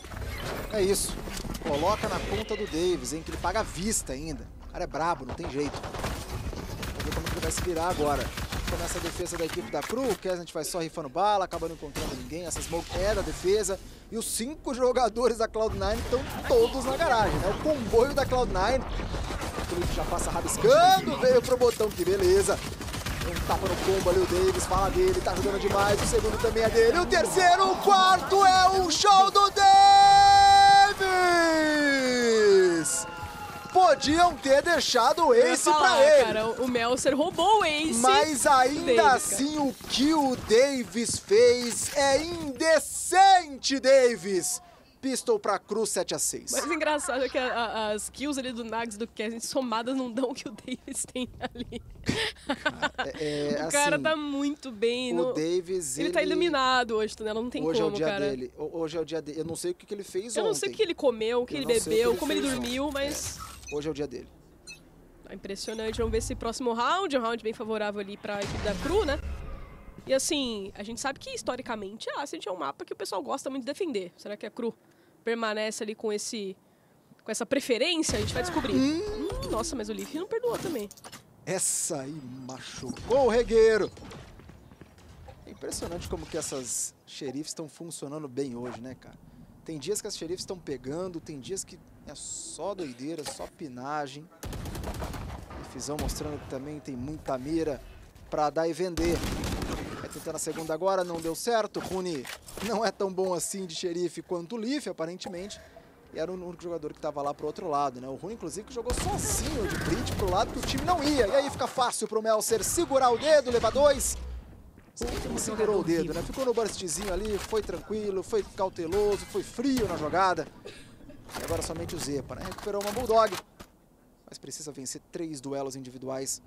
É isso. Coloca na conta do Davis, hein, que ele paga a vista ainda. O cara é brabo, não tem jeito. Vamos ver como ele vai se virar agora. Começa a defesa da equipe da Cru, o Kesnant vai só rifando bala, acaba não encontrando ninguém. Essa smoke é da defesa. E os cinco jogadores da Cloud9 estão todos na garagem, né? O comboio da Cloud9 Felipe já passa rabiscando, veio pro botão, que beleza. Um tapa no combo ali, o Davis fala dele, tá jogando demais, o segundo também é dele, o terceiro, o quarto é o show do Davis! Podiam ter deixado o ace falar, pra ele. Cara, o Melser roubou o ace. Mas ainda Davis, assim, cara. o que o Davis fez é indecente, Davis pistol pra Cruz 7 a 6 Mas engraçado é que a, a, as kills ali do Nags e do Kevin somadas não dão o que o Davis tem ali. É, é, *laughs* o cara assim, tá muito bem. O no... Davis, ele, ele tá iluminado hoje, né? Não tem hoje como, é o dia cara. dele. Hoje é o dia dele. Eu não sei o que, que ele fez Eu ontem. não sei o que ele comeu, o que Eu ele bebeu, que ele como ele dormiu, ontem. mas... É. Hoje é o dia dele. Tá impressionante. Vamos ver esse próximo round. Um round bem favorável ali pra equipe da Cru, né? E assim, a gente sabe que historicamente a Ascent é um mapa que o pessoal gosta muito de defender. Será que a Cru permanece ali com esse com essa preferência, a gente vai descobrir. Hum. Hum, nossa, mas o Leaf não perdoou também. Essa aí machucou o regueiro. É impressionante como que essas xerifes estão funcionando bem hoje, né, cara? Tem dias que as xerifes estão pegando, tem dias que é só doideira, só pinagem. Fizão mostrando que também tem muita mira para dar e vender tentando a segunda agora, não deu certo. Rune não é tão bom assim de xerife quanto o Leaf, aparentemente. E era o único jogador que estava lá pro outro lado, né? O Rune, inclusive, que jogou sozinho de Brit pro lado que o time não ia. E aí fica fácil pro Melser segurar o dedo, levar dois. Não segurou o dedo, né? Ficou no burstzinho ali, foi tranquilo, foi cauteloso, foi frio na jogada. E agora somente o Zepa, né? Recuperou uma Bulldog. Mas precisa vencer três duelos individuais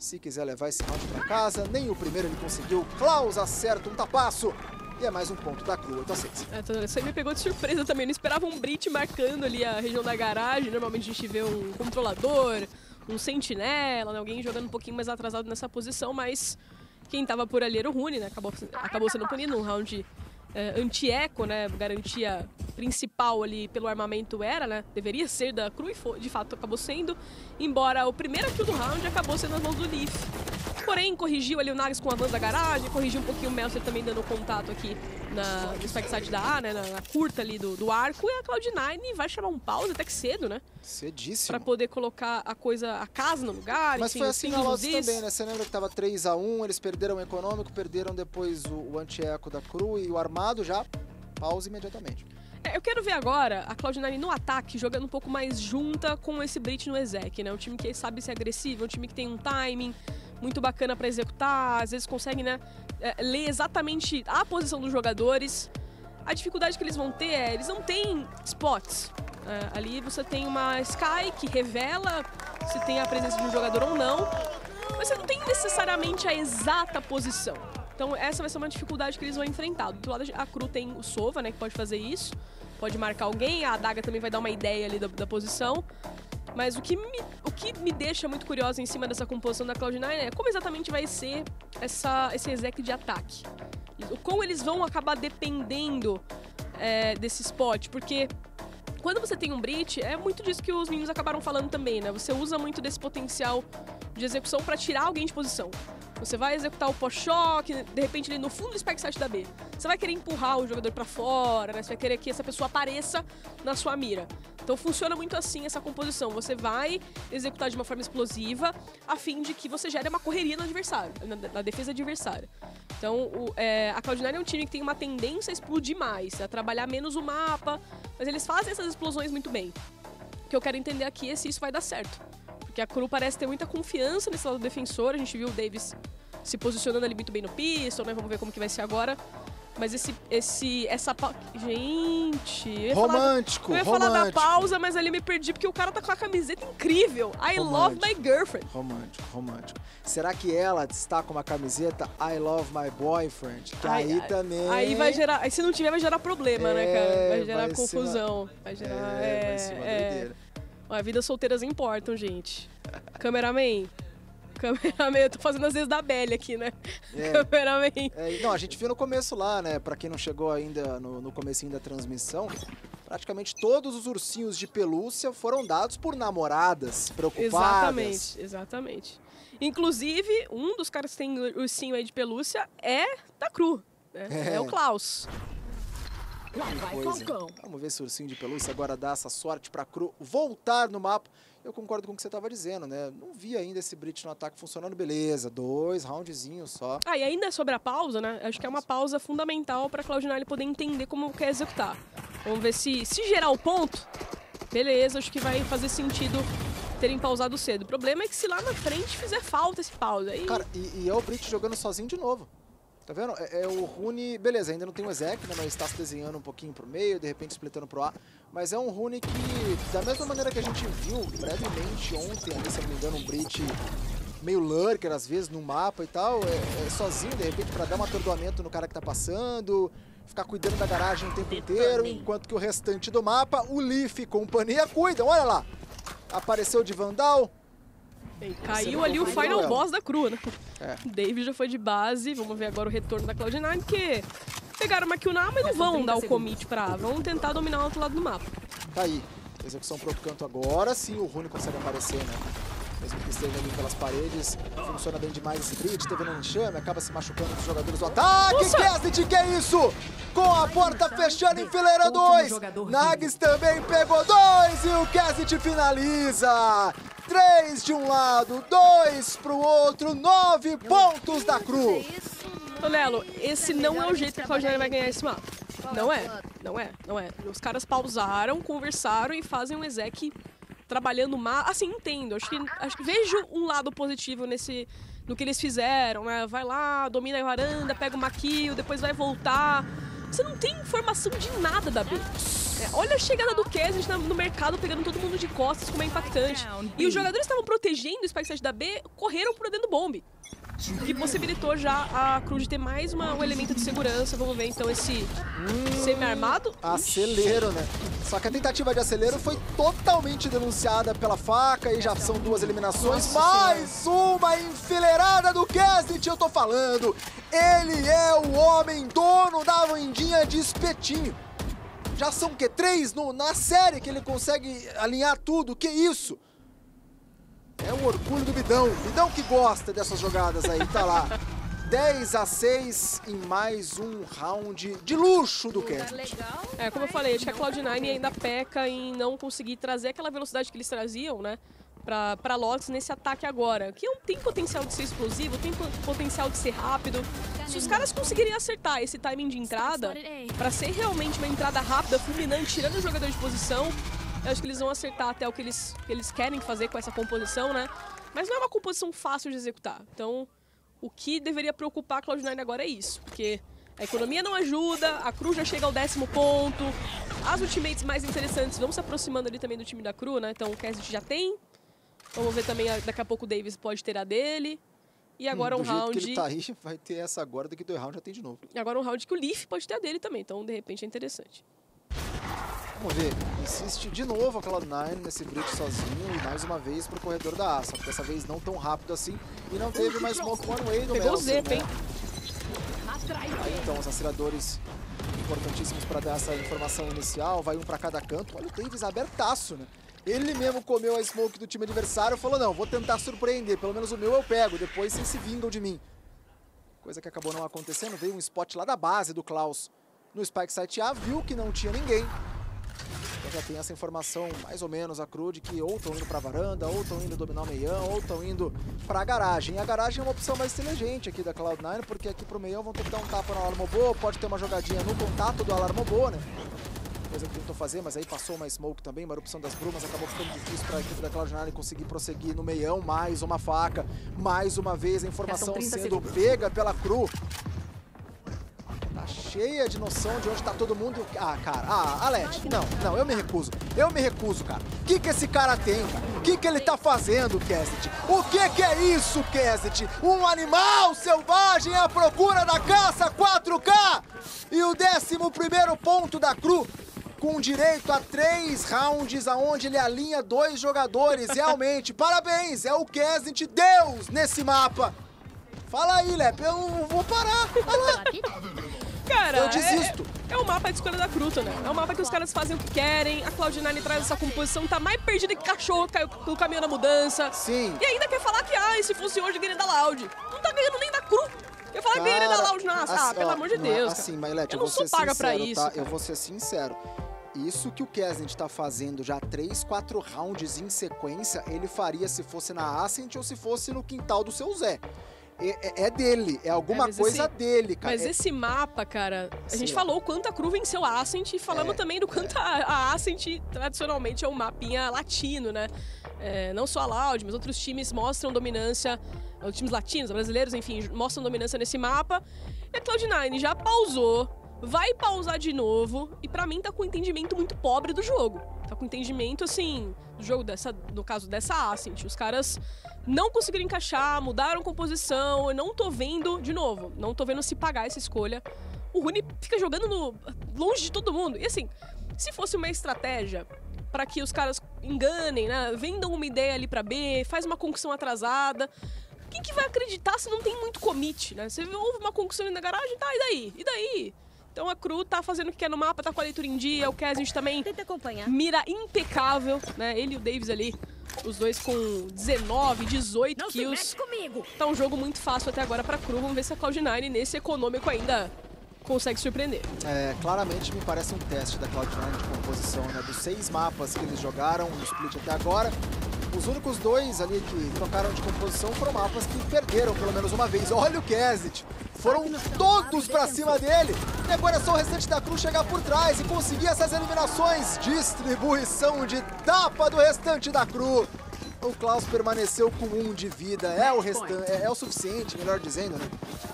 se quiser levar esse round para casa. Nem o primeiro ele conseguiu. Klaus acerta um tapaço. E é mais um ponto da Cru, 8 a 6. É, isso aí me pegou de surpresa também. Eu não esperava um Brit marcando ali a região da garagem. Normalmente a gente vê um controlador, um sentinela, né? alguém jogando um pouquinho mais atrasado nessa posição, mas quem estava por ali era o Rune, né? Acabou, acabou sendo punido num round é, anti-eco, né? Garantia principal ali pelo armamento era, né? Deveria ser da Cru e de fato acabou sendo. Embora o primeiro kill do round acabou sendo nas mãos do Leaf. Porém, corrigiu ali o Nagas com o avanço da garagem, corrigiu um pouquinho o Melser também dando contato aqui na, no spec da A, né? Na, na, curta ali do, do arco. E a Cloud9 vai chamar um pause até que cedo, né? Cedíssimo. Pra poder colocar a coisa, a casa no lugar. Mas enfim, foi assim na Lotus também, né? Você lembra que tava 3x1, eles perderam o econômico, perderam depois o, o anti-eco da Cru e o armado já pausa imediatamente. É, eu quero ver agora a Cloud9 no ataque, jogando um pouco mais junta com esse Brit no Exec, né? Um time que sabe ser agressivo, um time que tem um timing muito bacana para executar, às vezes consegue, né, é, ler exatamente a posição dos jogadores. A dificuldade que eles vão ter é, eles não têm spots. É, ali você tem uma Sky que revela se tem a presença de um jogador ou não, mas você não tem necessariamente a exata posição. Então essa vai ser uma dificuldade que eles vão enfrentar. Do outro lado, a Cru tem o Sova, né, que pode fazer isso. Pode marcar alguém, a Adaga também vai dar uma ideia ali da, da posição. Mas o que, me, o que me deixa muito curiosa em cima dessa composição da Cloud9 é como exatamente vai ser essa, esse exec de ataque. Como eles vão acabar dependendo é, desse spot, porque quando você tem um Brit, é muito disso que os meninos acabaram falando também, né? Você usa muito desse potencial de execução para tirar alguém de posição. Você vai executar o pós-choque, de repente ele no fundo do spec da B. Você vai querer empurrar o jogador para fora, né? Você vai querer que essa pessoa apareça na sua mira. Então funciona muito assim essa composição. Você vai executar de uma forma explosiva a fim de que você gere uma correria no adversário, na, na defesa adversária. Então o, é, a Cloud9 é um time que tem uma tendência a explodir mais, a trabalhar menos o mapa, mas eles fazem essas explosões muito bem. O que eu quero entender aqui é se isso vai dar certo. Porque a Cru parece ter muita confiança nesse lado defensor. A gente viu o Davis se posicionando ali muito bem no pistol, né? Vamos ver como que vai ser agora. Mas esse, esse, essa pa... Gente... romântico, falar, eu ia romântico. falar da pausa, mas ali me perdi porque o cara tá com a camiseta incrível. I romântico. love my girlfriend. Romântico, romântico. Será que ela está com uma camiseta I love my boyfriend? Que aí também... Aí vai gerar... Aí se não tiver vai gerar problema, é, né, cara? Vai gerar vai confusão. Uma... Vai gerar... É, é, vai ser uma é... Ó, vidas solteiras importam, gente. Cameraman, Cameraman, eu tô fazendo as vezes da Belly aqui, né? É. Cameraman. É, não, a gente viu no começo lá, né? Pra quem não chegou ainda no, no comecinho da transmissão, praticamente todos os ursinhos de pelúcia foram dados por namoradas preocupadas. Exatamente, exatamente. Inclusive, um dos caras que tem ursinho aí de pelúcia é da Cru, né? É, é o Klaus. Falcão. Vamos ver se o ursinho de pelúcia agora dá essa sorte pra Cru voltar no mapa. Eu concordo com o que você estava dizendo, né? Não vi ainda esse Brit no ataque funcionando, beleza. Dois roundzinhos só. Ah, e ainda sobre a pausa, né? Acho que é uma pausa fundamental para Cloud9 poder entender como quer executar. Vamos ver se, se gerar o ponto, beleza, acho que vai fazer sentido terem pausado cedo. O problema é que se lá na frente fizer falta esse pausa aí... Cara, e, e é o Brit jogando sozinho de novo. Tá vendo? É, é, o Rune, beleza, ainda não tem o Ezek, né, mas está se desenhando um pouquinho pro meio, de repente splitando pro A. Mas é um Rune que, da mesma maneira que a gente viu brevemente ontem, ali, se não me engano, um Brit meio lurker às vezes no mapa e tal, é, é sozinho, de repente, para dar um atordoamento no cara que tá passando, ficar cuidando da garagem o tempo inteiro, enquanto que o restante do mapa, o Leaf e companhia cuidam, olha lá. Apareceu de Vandal, Bem, caiu ali o final boss da crua, né? É. Dave já foi de base, vamos ver agora o retorno da Cloud9, que pegaram uma kill na mas não vão dar o commit pra A, vão tentar dominar o outro lado do mapa. Tá aí, execução pro outro canto agora, sim o Rune consegue aparecer, né? Mesmo que esteja ali pelas paredes, funciona bem demais esse bridge, teve no enxame, acaba se machucando os jogadores do ataque. Cassidy, que é isso? Com a porta fechando em fileira 2. Nags também pegou dois e o Cassidy finaliza. Três de um lado, dois pro outro, nove pontos da Cru. Ô Lelo, esse não é o jeito que a Claudiane vai ganhar esse mapa. Não é, não é, não é. Os caras pausaram, conversaram e fazem um exec trabalhando mal. Assim, entendo. Acho que, acho que vejo um lado positivo nesse no que eles fizeram, né? Vai lá, domina a varanda, pega o maquio, depois vai voltar. Você não tem informação de nada da B. É, olha a chegada do Cassidy no mercado pegando todo mundo de costas, como é impactante. E os jogadores estavam protegendo o Spike da B, correram por dentro do bombe. Que possibilitou já a Cruz ter mais uma, um elemento de segurança. Vamos ver então esse hum, semi-armado. Acelero, né? Só que a tentativa de acelero foi totalmente denunciada pela faca e já são duas eliminações. Mais uma enfileirada do Cassidy, eu tô falando. Ele é o homem dono da vandinha de espetinho. Já são o quê? Três no, na série que ele consegue alinhar tudo. Que isso? É o orgulho do Bidão. Bidão que gosta dessas jogadas aí, tá lá. *laughs* 10 a 6 em mais um round de luxo do Kevin. É, como eu falei, acho que a Cloud9 ainda peca em não conseguir trazer aquela velocidade que eles traziam, né? Pra Lotus nesse ataque agora. Que não tem potencial de ser explosivo, tem potencial de ser rápido. Se os caras conseguirem acertar esse timing de entrada, pra ser realmente uma entrada rápida, fulminante, tirando o jogador de posição, eu acho que eles vão acertar até o que eles, que eles querem fazer com essa composição, né? Mas não é uma composição fácil de executar. Então, o que deveria preocupar a Cloud9 agora é isso, porque a economia não ajuda, a Cru já chega ao décimo ponto, as ultimates mais interessantes vão se aproximando ali também do time da Cru, né? Então o Cassidy já tem. Vamos ver também, daqui a pouco o Davis pode ter a dele. E agora hum, um round. Que ele tá aí, *laughs* vai ter essa agora, daqui dois rounds já tem de novo. E agora um round que o Leaf pode ter a dele também, então de repente é interessante. Vamos ver. Insiste de novo a Cloud9 nesse bridge sozinho e mais uma vez pro corredor da Asa. Dessa vez não tão rápido assim e não teve mais smoke one way no Pegou o Zep, né? hein? Aí então os aceleradores importantíssimos para dar essa informação inicial. Vai um para cada canto. Olha o Davis abertaço, né? Ele mesmo comeu a smoke do time adversário e falou, não, vou tentar surpreender, pelo menos o meu eu pego, depois vocês se vingam de mim. Coisa que acabou não acontecendo, veio um spot lá da base do Klaus no Spike Site A, viu que não tinha ninguém, então já tem essa informação, mais ou menos, a Cru, de que ou estão indo para a varanda, ou estão indo dominar o meião, ou estão indo para a garagem. E a garagem é uma opção mais inteligente aqui da Cloud9, porque aqui pro meião vão ter que dar um tapa no Alarmobô, pode ter uma jogadinha no contato do Alarmobô, né? Coisa que tentou fazer, mas aí passou uma smoke também, uma erupção das brumas, acabou ficando difícil para a equipe da Cloud9 conseguir prosseguir no meião. Mais uma faca, mais uma vez a informação sendo segundos. pega pela Cru cheia de noção de onde tá todo mundo. Ah, cara, ah, Alete, não, não, eu me recuso. Eu me recuso, cara. O que que esse cara tem, cara? O que que ele tá fazendo, Kesset? O que que é isso, Kesset? Um animal selvagem à procura da caça 4K! E o 11 primeiro ponto da Cru com direito a três rounds aonde ele alinha dois jogadores. Realmente, *laughs* parabéns, é o Kesset Deus nesse mapa. Fala aí, Lep, eu não vou parar. Fala. Cara, eu desisto. É, é o mapa de escolha da Cruta, né? É o mapa que os caras fazem o que querem, a Cloud9 traz essa composição, tá mais perdida que cachorro caiu pelo caminho da mudança. Sim. E ainda quer falar que, ah, se fosse hoje ganha da Loud. Não tá ganhando nem da Cru. Falar que ganha da Loud, não, ah, pelo amor de Deus. Assim, Mailete, eu não sou paga sincero, pra isso. Tá? Eu vou ser sincero. Isso que o Kesnet tá fazendo já 3, 4 rounds em sequência, ele faria se fosse na Ascent ou se fosse no quintal do seu Zé. É, é, é, dele, é alguma é, coisa esse, dele, cara. Mas é... esse mapa, cara, a gente falou o quanto a Cru venceu a Ascent e falamos é, também do quanto a, a Ascent tradicionalmente é um mapinha latino, né? É, não só a Loud, mas outros times mostram dominância, os times latinos, brasileiros, enfim, mostram dominância nesse mapa. E a Cloud9 já pausou, vai pausar de novo e para mim tá com um entendimento muito pobre do jogo. Tá com um entendimento, assim, do jogo dessa, no caso dessa Ascent. Os caras não conseguiram encaixar, mudaram composição. Eu não tô vendo, de novo, não tô vendo se pagar essa escolha. O Rune fica jogando no, longe de todo mundo. E assim, se fosse uma estratégia para que os caras enganem, né? Vendam uma ideia ali para B, faz uma concussão atrasada. Quem que vai acreditar se não tem muito commit, né? Você ouve uma concussão na garagem, tá, e daí? E daí? Então a Cru tá fazendo o que quer no mapa, tá com a leitura em dia, o Cassidy também mira impecável, né? Ele e o Davis ali os dois com 19, 18 Não kills. Tá um jogo muito fácil até agora pra Cru. Vamos ver se a Cloud9 nesse econômico ainda consegue surpreender. É, claramente me parece um teste da Cloud9 de composição, né? Dos seis mapas que eles jogaram no split até agora, os únicos dois ali que trocaram de composição foram mapas que perderam pelo menos uma vez. Olha o Kesit! Foram todos pra cima dele. E agora é só o restante da Cruz chegar por trás e conseguir essas eliminações. Distribuição de tapa do restante da Cruz. O Klaus permaneceu com um de vida. É o restante, é, é, o suficiente, melhor dizendo, né?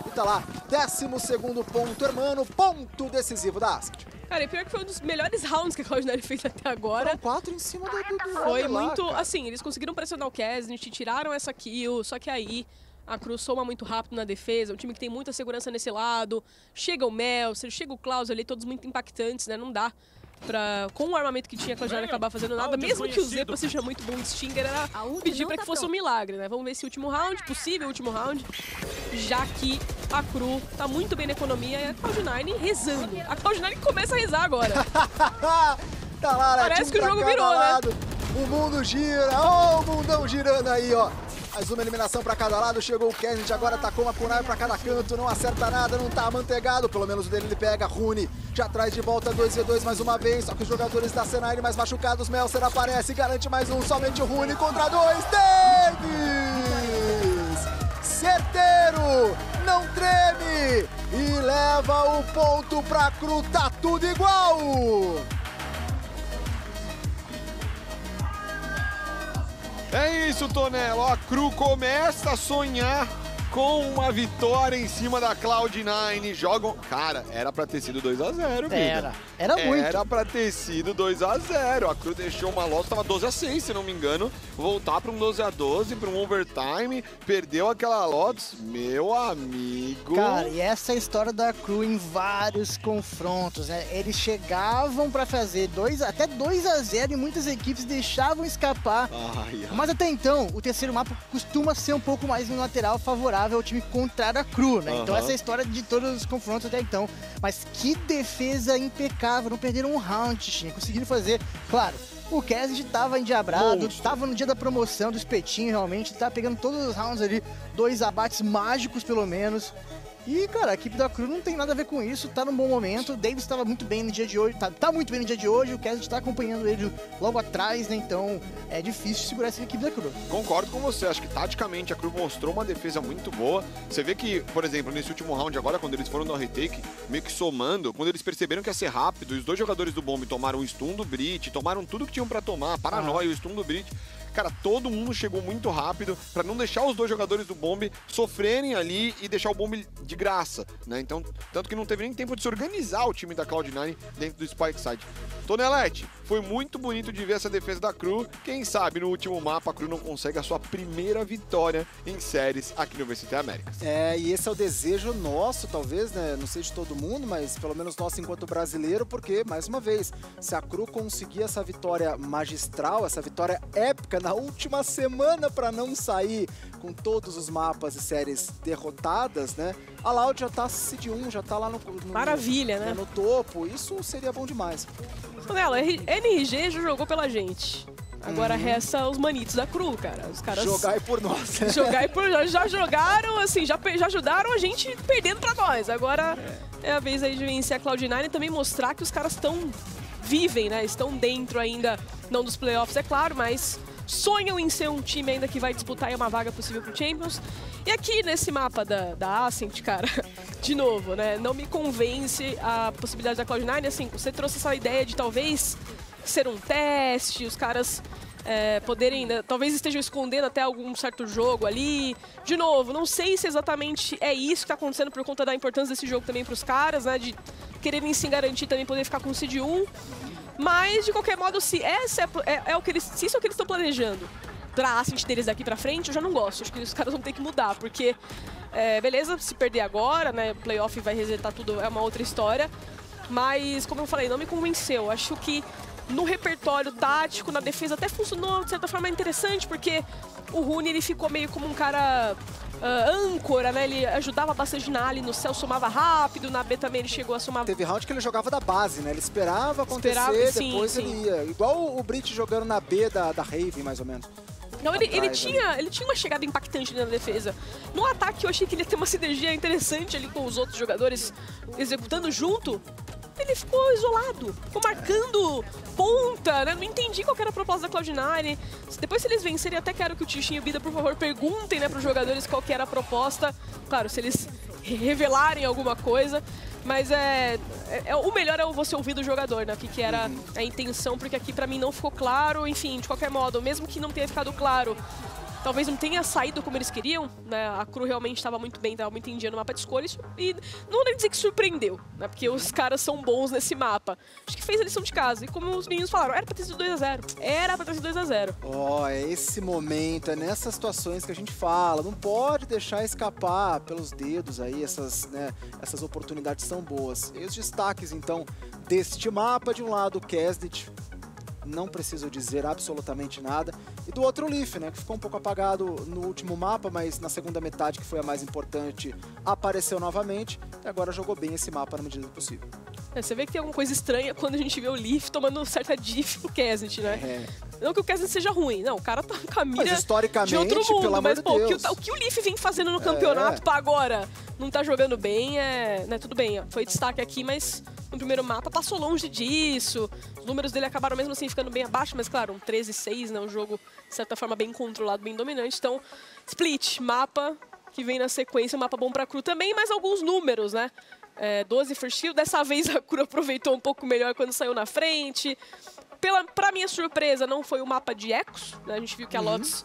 E tá lá, décimo segundo ponto, hermano, ponto decisivo da Asked. Cara, e pior que foi um dos melhores rounds que a Cloud9 fez até agora. Foram quatro em cima do, do, do Foi muito, lá, assim, eles conseguiram pressionar o Kesnit, tiraram essa kill, só que aí a Cruz soma muito rápido na defesa, um time que tem muita segurança nesse lado. Chega o Melser, chega o Klaus ali, todos muito impactantes, né? Não dá pra, com o armamento que tinha, a Cloud9 acabar fazendo nada. Mesmo que o Zepa seja muito bom, o Stinger era pedir pra que tá fosse um milagre, né? Vamos ver esse último round, possível último round, já que a Cru tá muito bem na economia e a Cloud9 rezando. A Cloud9 começa a rezar agora. *laughs* tá lá, né? Parece que o jogo virou, né? lado. né? O mundo gira, ó, o mundão girando aí, ó. Mais uma eliminação para cada lado, chegou o Kennedy, agora tacou uma kunai para cada canto, não acerta nada, não tá amanteigado, pelo menos o dele ele pega, Rune já traz de volta 2v2 mais uma vez, só que os jogadores da Senai mais machucados, Melser aparece, garante mais um, somente o Rune contra dois, Davis! Certeiro, não treme e leva o ponto pra Cru, tá tudo igual! É isso, Tonelo. A Cru começa a sonhar com uma vitória em cima da Cloud9. Jogam. Cara, era pra ter sido 2x0, vida. Era. Era muito. Era pra ter sido 2x0. A Cru deixou uma loss, tava 12x6, se não me engano. Voltar pra um 12x12, pra um overtime. Perdeu aquela loss. Meu amigo. Cara, e essa é a história da Cru em vários confrontos, né? Eles chegavam pra fazer dois, até 2x0 e muitas equipes deixavam escapar. Ai, ai. Mas até então, o terceiro mapa costuma ser um pouco mais no lateral favorável ao time contrário à Cru, né? Então Aham. essa é a história de todos os confrontos até então. Mas que defesa impecável, não perderam um round, Shin. Conseguiram fazer, claro. O Cassidy tava endiabrado, Monstro. tava no dia da promoção do espetinho, realmente, tá pegando todos os rounds ali, dois abates mágicos pelo menos. E, cara, a equipe da Cru não tem nada a ver com isso, tá num bom momento. O Davis estava muito bem no dia de hoje, tá, tá muito bem no dia de hoje, o Cassidy tá acompanhando ele logo atrás, né? Então é difícil segurar essa equipe da Cru. Concordo com você, acho que taticamente a Cru mostrou uma defesa muito boa. Você vê que, por exemplo, nesse último round agora, quando eles foram no retake, meio que somando, quando eles perceberam que ia ser rápido, e os dois jogadores do Bomb tomaram o stun do Brit, tomaram tudo que tinham pra tomar, paranoia, o stun do Brit. Cara, todo mundo chegou muito rápido pra não deixar os dois jogadores do Bomb sofrerem ali e deixar o Bomb de graça, né? Então, tanto que não teve nem tempo de se organizar o time da Cloud9 dentro do Spike Side. Tonelete, foi muito bonito de ver essa defesa da Cru. Quem sabe no último mapa a Cru não consegue a sua primeira vitória em séries aqui no VCT Américas. É, e esse é o desejo nosso, talvez, né? Não sei de todo mundo, mas pelo menos nosso enquanto brasileiro, porque, mais uma vez, se a Cru conseguir essa vitória magistral, essa vitória épica na última semana para não sair com todos os mapas e séries derrotadas, né? A Loud já tá Cid 1, já tá lá no, no Maravilha, né? no topo. Isso seria bom demais. Tonela, R- NRG já jogou pela gente. Agora resta os manitos da Cru, cara. Os caras. Jogar aí por nós. *laughs* jogar e por, já jogaram, assim, já, já ajudaram a gente perdendo pra nós. Agora é a vez aí de vencer a Cloud9 e também mostrar que os caras estão vivem, né? Estão dentro ainda, não dos playoffs, é claro, mas sonham em ser um time ainda que vai disputar uma vaga possível pro Champions. E aqui nesse mapa da, da Ascent, cara, *laughs* de novo, né? Não me convence a possibilidade da Cloud9. Assim, você trouxe essa ideia de talvez ser um teste, os caras é, poderem, né, talvez estejam escondendo até algum certo jogo ali. De novo, não sei se exatamente é isso que está acontecendo por conta da importância desse jogo também para os caras, né, de quererem se garantir também poder ficar com o Seed 1. Mas, de qualquer modo, se, essa é, é- é o que eles, se isso é o que eles estão planejando pra Ascent deles daqui pra frente, eu já não gosto. Acho que os caras vão ter que mudar, porque, é, beleza, se perder agora, né, playoff vai resetar tudo, é uma outra história. Mas, como eu falei, não me convenceu. Acho que no repertório tático, na defesa, até funcionou de certa forma interessante, porque o Rune ele ficou meio como um cara ah, âncora, né? Ele ajudava bastante na Ali, no céu somava rápido, na B também ele chegou a somar Teve round que ele jogava da base, né? Ele esperava acontecer, Esperava, sim, depois sim. ele ia. Igual o Brit jogando na B da, da Raven, mais ou menos. Não, ele, ele, tinha, ele tinha uma chegada impactante na defesa. No ataque, eu achei que ele ia ter uma sinergia interessante ali com os outros jogadores executando junto. Ele ficou isolado, ficou marcando ponta, né? Não entendi qual que era a proposta da Cloud9. Depois, se eles vencerem, até quero que o Tichinho e o Bida, por favor, perguntem né, para os jogadores qual era a proposta. Claro, se eles revelarem alguma coisa. Mas é, é- é- o melhor é você ouvir do jogador, né? O que, que era a intenção, porque aqui pra mim não ficou claro. Enfim, de qualquer modo, mesmo que não tenha ficado claro, talvez não tenha saído como eles queriam, né? A Cru realmente estava muito bem, estava muito dia no mapa de escolha. E não nem dizer que surpreendeu, né? Porque os caras são bons nesse mapa. Acho que fez a lição de casa. E como os meninos falaram, era pra ter sido 2x0. Era pra ter sido 2x0. Ó, é esse momento, é nessas situações que a gente fala. Não pode deixar escapar pelos dedos aí, essas, né, essas oportunidades são boas. E os destaques, então, deste mapa, de um lado, o Kesnit, não preciso dizer absolutamente nada. E do outro, Leaf, né, que ficou um pouco apagado no último mapa, mas na segunda metade, que foi a mais importante, apareceu novamente. E agora jogou bem esse mapa na medida do possível. É, você vê que tem alguma coisa estranha quando a gente vê o Leaf tomando certa diff pro Kesnet, né? É. Não que o Kesnet seja ruim, não, o cara tá com a mira Mas historicamente, de outro mundo, pelo mas de pô, o que, o, o que o Leaf vem fazendo no campeonato É. pra agora não tá jogando bem, é, né, tudo bem, ó, foi destaque aqui, mas no primeiro mapa passou longe disso, os números dele acabaram mesmo assim ficando bem abaixo, mas claro, um 13-6, né, um jogo de certa forma bem controlado, bem dominante, então Split, mapa que vem na sequência, um mapa bom pra Cru também, mas alguns números, né, é, 12 first kill, dessa vez a Cru aproveitou um pouco melhor quando saiu na frente, pela, pra minha surpresa, não foi o mapa de ecos, né, a gente viu que a Lotus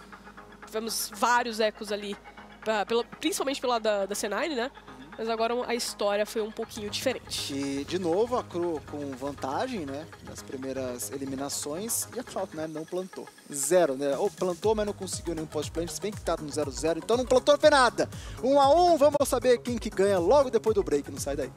tivemos vários ecos ali, pra- pela- principalmente pelo lado da, da C9, né? Mas agora a história foi um pouquinho diferente. E, de novo, a Cru com vantagem, né? Nas primeiras eliminações. E a Cloud9 não plantou. Zero, né? Ou plantou, mas não conseguiu nenhum post-plant. Se bem que tá no 0-0, então não plantou, não nada. Um a um, vamos saber quem que ganha logo depois do break. Não sai daí.